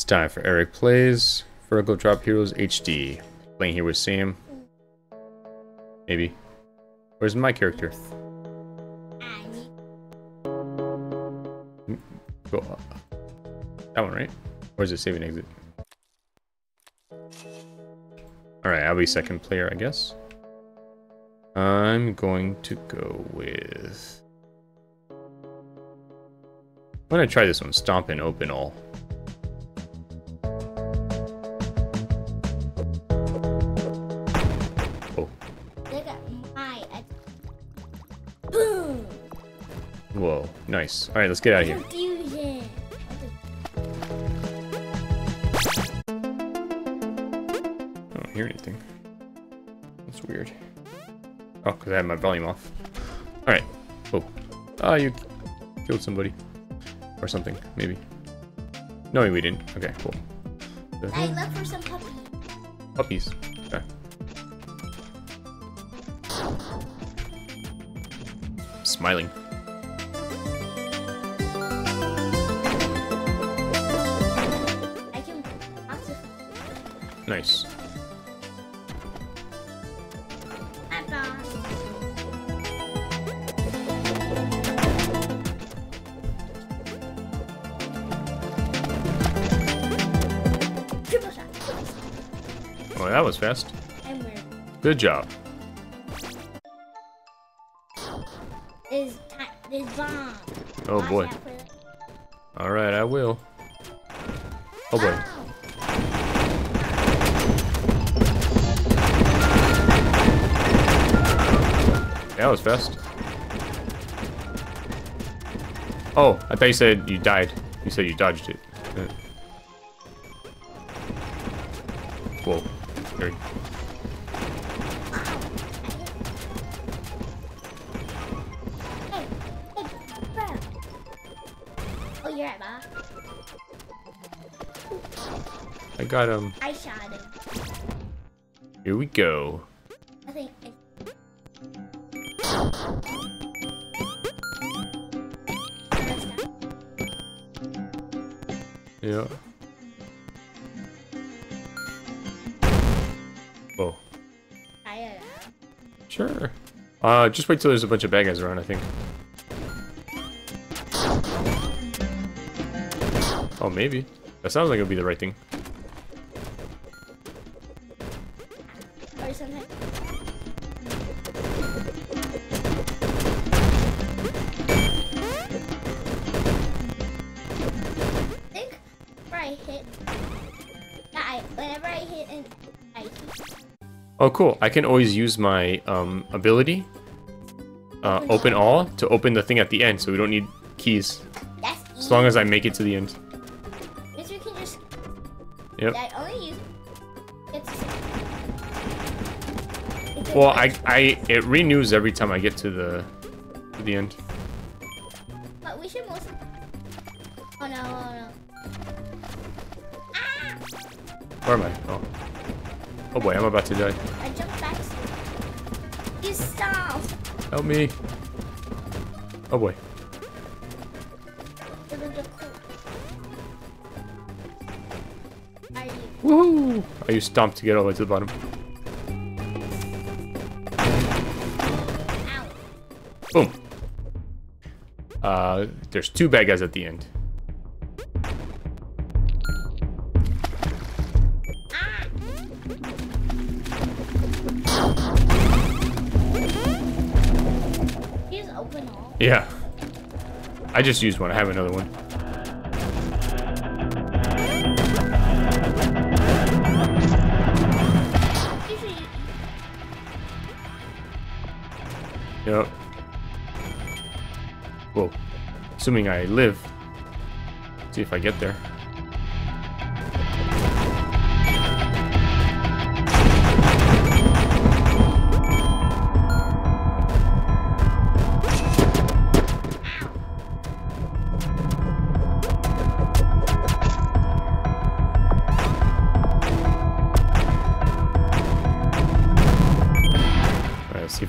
It's time for Eric Plays Vertical Drop Heroes HD. Playing here with Sam. Maybe. Where's my character? Go. That one, right? Or is it save and exit? Alright, I'll be second player, I guess. I'm going to go with... I'm gonna try this one, Stomp and Open All. Whoa, nice. Alright, let's get out of here. confusion. I don't hear anything. That's weird. Oh, because I had my volume off. Alright. Oh. Ah, you killed somebody. Or something, maybe. No, we didn't. Okay, cool. I look for some puppies. Puppies. Okay. Smiling. Nice. my. Triple shot. Oh, that was fast. Good job. Ti- there's bomb. Oh boy. the- Alright, I will. Oh boy. That was fast. Oh, I thought you said you died. You said you dodged it. Whoa. Scary. Hey, hey. Oh, you're at boss. I got him. I shot him. Here we go. Uh, just wait till there's a bunch of bad guys around, I think. Oh, maybe. That sounds like it would be the right thing. Or something. I think I hit. I, whenever I hit an I Oh, cool. I can always use my um, ability, uh, open all, to open the thing at the end, so we don't need keys. As long as I make it to the end. Can just. Yep. I only use. It's. it's Well, I, I, it renews every time I get to the, to the end. But we should most. Oh no! Oh no! Ah! Where am I? Oh. Oh boy, I'm about to die. I jumped back. You stop! Help me. Oh boy. Are you? Woohoo! I use stomp to get all the way to the bottom. Ow! Boom. Uh, there's two bad guys at the end. Yeah. I just used one. I have another one. Yep. Whoa. Assuming I live. See if I get there.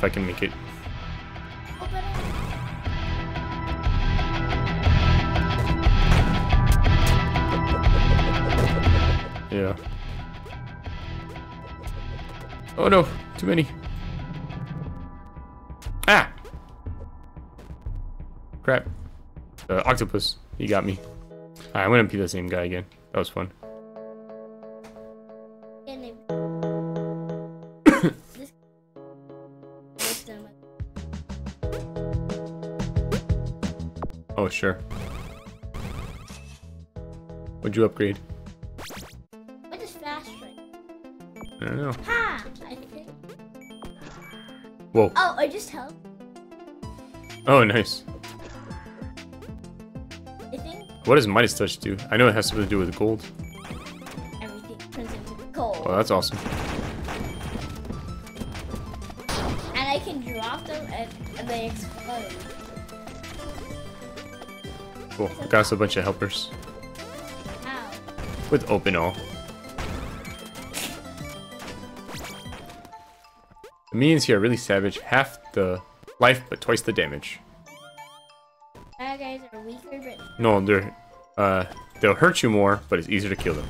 If I can make it. Yeah. Oh no, too many. Ah! Crap. The octopus, he got me. I'm gonna be the same guy again. That was fun. Oh, sure. What'd you upgrade? What is fast strike? I don't know. Ha! I think. Whoa. Oh, I just helped. Oh, nice. I think What does Midas Touch do? I know it has something to do with gold. everything turns into gold. Oh, that's awesome. And I can drop them and, and they explode. Cool. Got us a bunch of helpers. Ow. With open all. The minions here are really savage. Half the life, but twice the damage. Bad guys are weaker, but No, they're uh they'll hurt you more, but it's easier to kill them.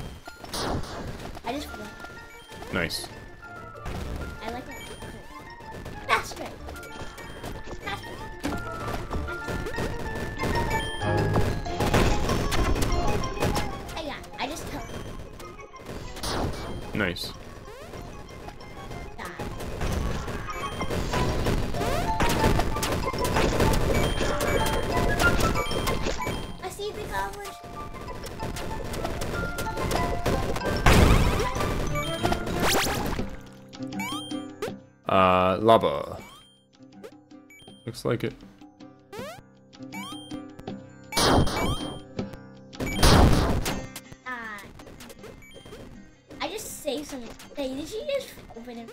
I just. Nice. Nice. Die. I see the goblins. Uh lava. Looks like it. Just some. Hey, did you just open it?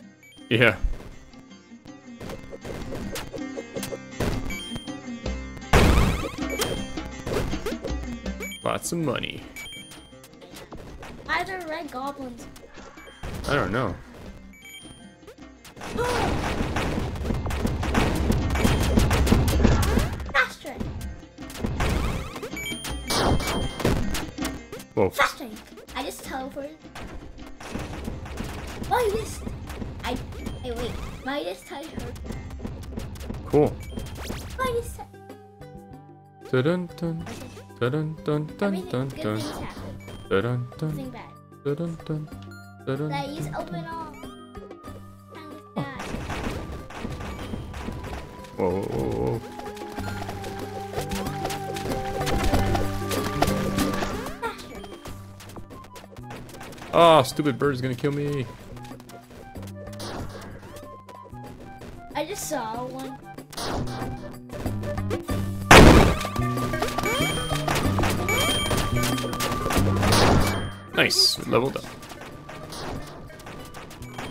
Yeah. Lots of money. Why are there red goblins? I don't know. Fast strike. Whoa. Fast strike. I just teleported. Midas. I. Hey, wait. Midas touch her. Cool. Midas touch. Dun dun dun dun dun dun dun dun dun dun dun dun dun dun That use open all. And with that. Whoa, whoa, whoa, Oh, stupid bird is gonna kill me. I just saw one. Nice, leveled up.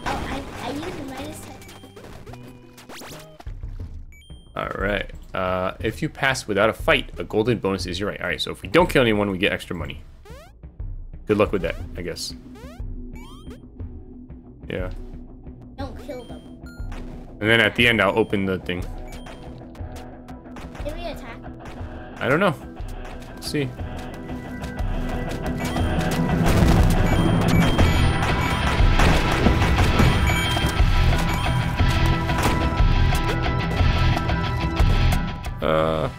Oh, I, I used the Midas. Alright. Uh, if you pass without a fight, a golden bonus is your right. Alright, so if we don't kill anyone, we get extra money. Good luck with that, I guess. Yeah. Don't kill them. And then at the end, I'll open the thing. Did we attack? I don't know. Let's see. Uh.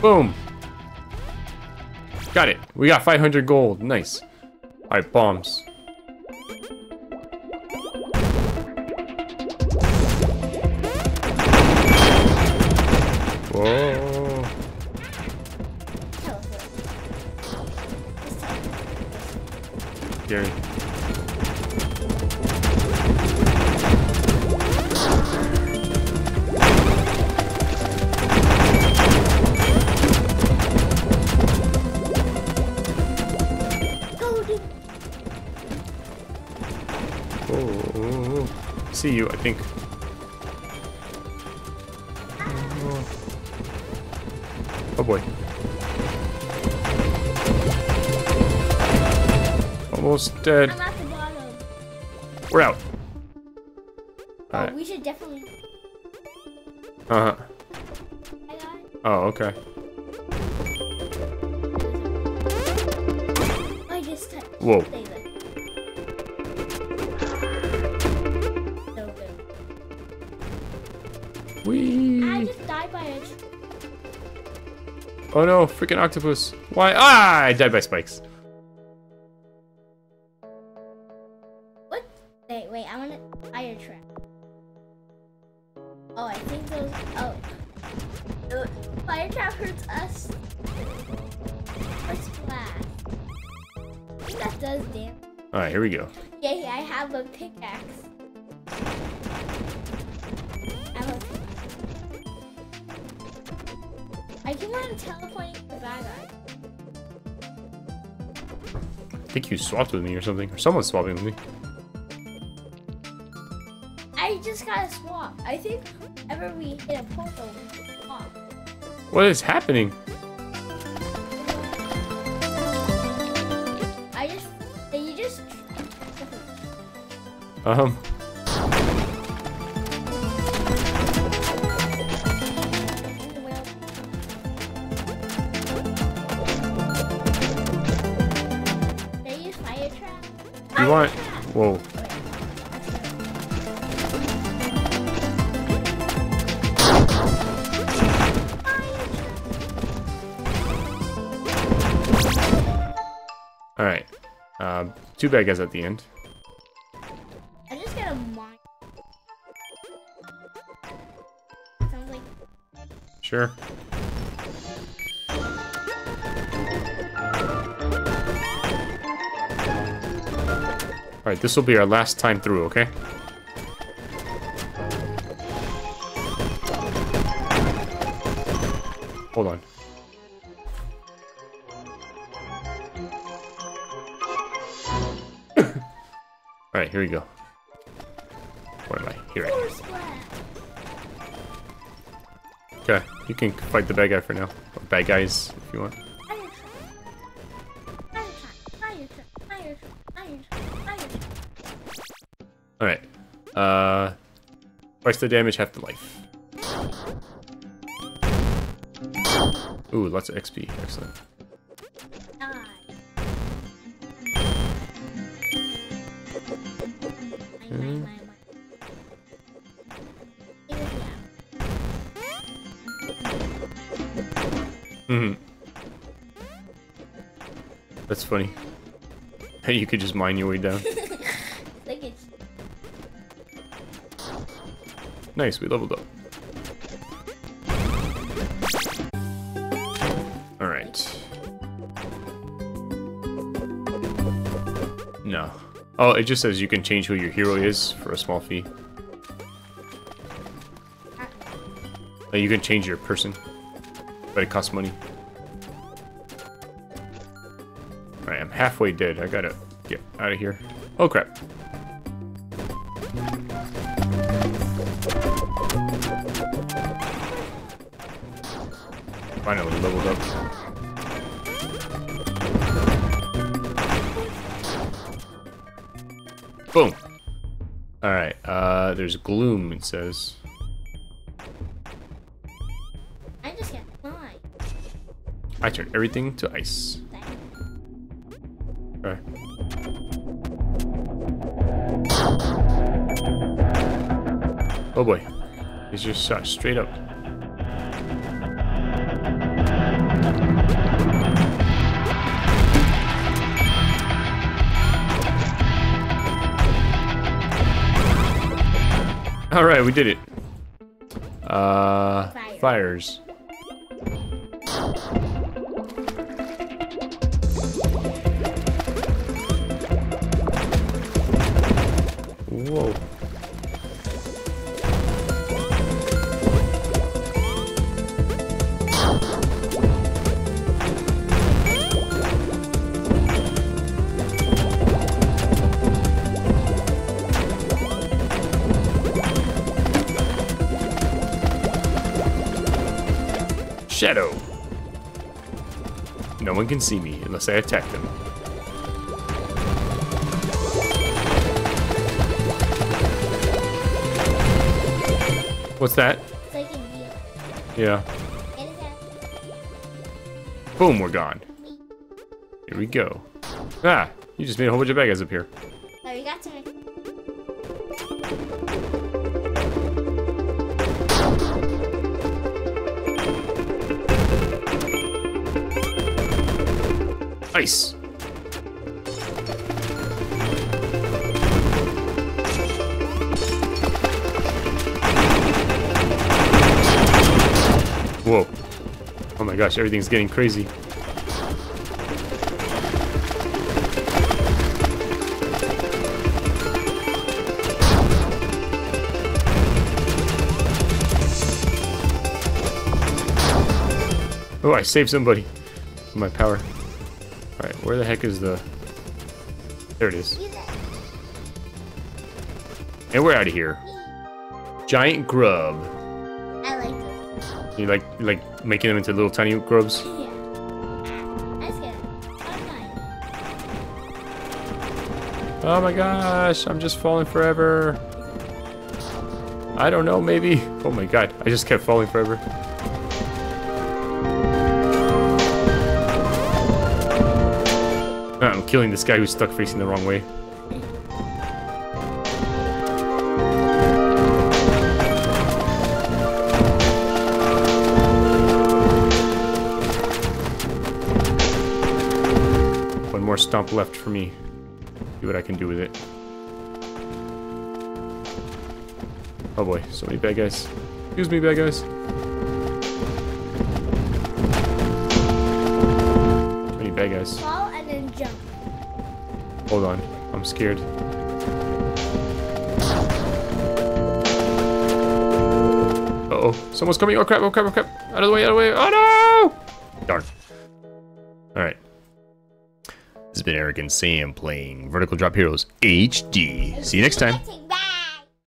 Boom. Got it. We got 500 gold. Nice. Alright, bombs. Think. Oh, boy. Almost dead. I'm at the bottom. We're out. Oh, Alright. we should definitely. Uh huh. I got it. Oh, okay. Whoa. I just died by a tr- Oh no, freaking octopus. Why? Ah, I died by spikes. What? Wait, wait, I want a fire trap. Oh, I think those. Oh. The fire trap hurts us. Or splash. I think that does damage. Alright, here we go. Yay, I have a pickaxe. I keep on teleporting the bad guy. I think you swapped with me or something. Or someone's swapping with me. I just got a swap. I think whenever we hit a portal, we swap. What is happening? I just, you just. Um, you want... Whoa. Alright. Um, two bad guys at the end. I just got a mine. Sounds like Sure. Alright, this will be our last time through, okay? Hold on. Alright, here we go. Where am I? Here I am. Okay, you can fight the bad guy for now. Or bad guys, if you want. Alright. Uh, twice the damage, half the life. Ooh, lots of XP. Excellent. Hmm That's funny. You could just mine your way down. Nice, we leveled up. Alright. No. Oh, it just says you can change who your hero is for a small fee. You can change your person, but it costs money. Alright, I'm halfway dead. I gotta get out of here. Oh crap. Finally leveled up. Boom. Alright, uh, there's gloom, it says. I just got mine. I turn everything to ice. Okay. Oh boy. He's just shot straight up. Alright, we did it. Uh, Fire. fires. Shadow. No one can see me unless I attack them. What's that? Like. Yeah. Get his ass. Boom, we're gone. Here we go. Ah, you just made a whole bunch of bad guys up here. Oh, we got some. Nice. Whoa. Oh my gosh, everything's getting crazy. Oh, I saved somebody. My power. Where the heck is the... There it is. And we're out of here. Giant grub. I like. You like you like making them into little tiny grubs? Yeah. That's good. I'm fine. Oh my gosh, I'm just falling forever. I don't know, maybe. Oh my god, I just kept falling forever. I'm killing this guy who's stuck facing the wrong way. One more stomp left for me. See what I can do with it. Oh boy, so many bad guys. Excuse me, bad guys. Many bad guys. Hold on, I'm scared. Uh oh, someone's coming. Oh crap, oh crap, oh crap. Out of the way, out of the way. Oh no! Darn. Alright. This has been Eric and Sam playing Vertical Drop Heroes HD. See you next time.